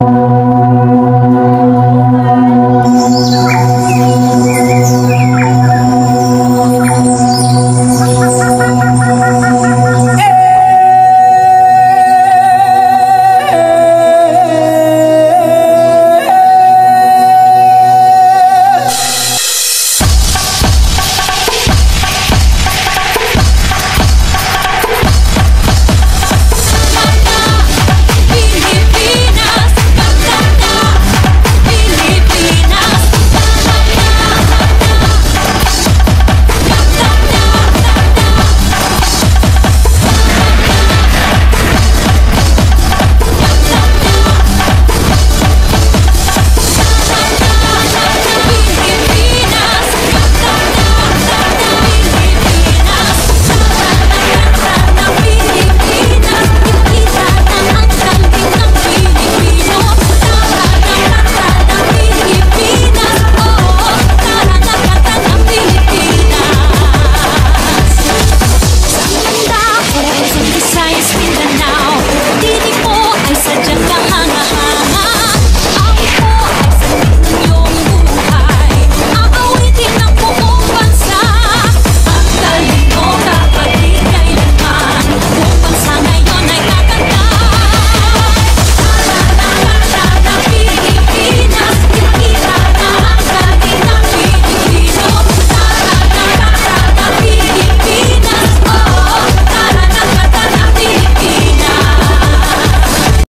you.